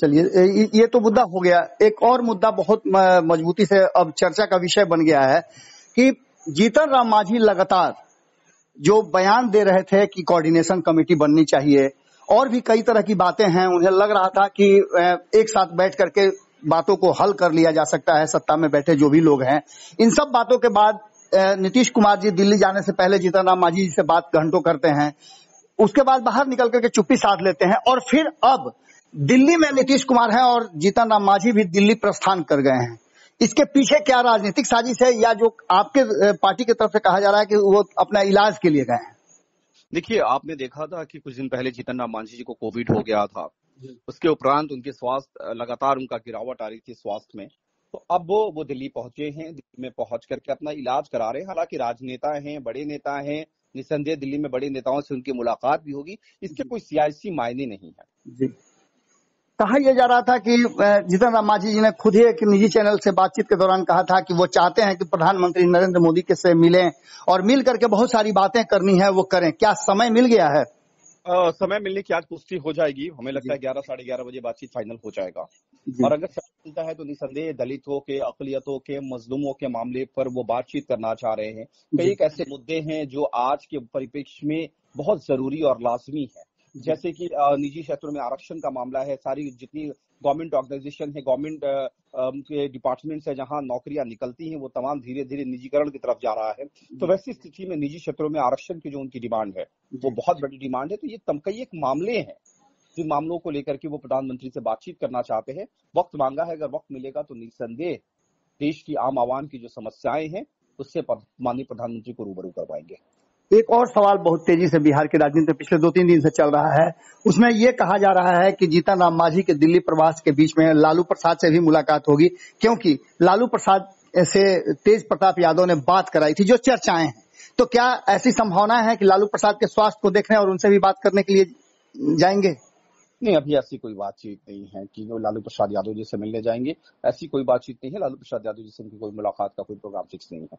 चलिए ये- तो मुद्दा हो गया। एक और मुद्दा बहुत मजबूती से अब चर्चा का विषय बन गया है कि जीतन राम मांझी लगातार जो बयान दे रहे थे कि कोऑर्डिनेशन कमेटी बननी चाहिए, और भी कई तरह की बातें हैं, उन्हें लग रहा था कि एक साथ बैठ करके बातों को हल कर लिया जा सकता है, सत्ता में बैठे जो भी लोग हैं। इन सब बातों के बाद नीतीश कुमार जी दिल्ली जाने से पहले जीतन राम मांझी जी से बात घंटों करते हैं। उसके बाद बाहर निकल करके चुप्पी साध लेते हैं, और फिर अब दिल्ली में नीतीश कुमार हैं और जीतन राम मांझी भी दिल्ली प्रस्थान कर गए हैं। इसके पीछे क्या राजनीतिक साजिश है या जो आपके पार्टी की तरफ़ से कहा जा रहा है कि वो अपना इलाज के लिए गए हैं? देखिए आपने देखा था कि कुछ दिन पहले जीतन राम मांझी जी को कोविड हो गया था। उसके उपरांत उनके स्वास्थ्य लगातार उनका गिरावट आ रही थी स्वास्थ्य में। तो अब वो वो दिल्ली पहुँचे हैं दिल्ली में पहुँच करके अपना इलाज करा रहे हैं। हालाँकि राजनेता हैं बड़े नेता हैं निसंदेह दिल्ली में बड़े नेताओं से उनकी मुलाकात भी होगी। इसके कोई सियासी मायने नहीं है। जी। कहा यह जा रहा था कि जीतन राम मांझी जी ने खुद ही एक निजी चैनल से बातचीत के दौरान कहा था कि वो चाहते हैं कि प्रधानमंत्री नरेंद्र मोदी के से मिलें और मिल करके बहुत सारी बातें करनी है वो करें। क्या समय मिल गया है? अ, समय मिलने की आज पुष्टि हो जाएगी। हमें लगता है ग्यारह साढ़े ग्यारह बजे बातचीत फाइनल हो जाएगा। और अगर समय मिलता है तो निसंदेह दलितों के अकलियतों के मजलूमों के मामले पर वो बातचीत करना चाह रहे हैं। कई ऐसे मुद्दे हैं जो आज के परिप्रेक्ष्य में बहुत ज़रूरी और लाजमी है। जैसे कि निजी क्षेत्रों में आरक्षण का मामला है सारी जितनी गवर्नमेंट ऑर्गेनाइजेशन है गवर्नमेंट के डिपार्टमेंट्स है जहाँ नौकरियाँ निकलती हैं वो तमाम धीरे धीरे निजीकरण की तरफ़ जा रहा है। तो वैसी स्थिति में निजी क्षेत्रों में आरक्षण की जो उनकी डिमांड है वो बहुत बड़ी डिमांड है। तो ये कई एक मामले हैं जिन मामलों को लेकर के वो प्रधानमंत्री से बातचीत करना चाहते हैं। वक्त मांगा है अगर वक्त मिलेगा तो निसंदेह देश की आम आवाम की जो समस्याएँ हैं उससे माननीय प्रधानमंत्री को रूबरू करवाएँगे। एक और सवाल बहुत तेज़ी से बिहार की राजनीति में पिछले दो तीन दिन से चल रहा है। उसमें ये कहा जा रहा है कि जीतन राम मांझी के दिल्ली प्रवास के बीच में लालू प्रसाद से भी मुलाकात होगी, क्योंकि लालू प्रसाद से तेज प्रताप यादव ने बात कराई थी जो चर्चाएँ हैं। तो क्या ऐसी संभावना है कि लालू प्रसाद के स्वास्थ्य को देखने और उनसे भी बात करने के लिए जाएँगे? नहीं, अभी ऐसी कोई बातचीत नहीं है कि वो लालू प्रसाद यादव जी से मिलने जाएँगे। ऐसी कोई बातचीत नहीं है। लालू प्रसाद यादव जी से उनकी कोई मुलाकात का कोई प्रोग्राम फिक्स नहीं है।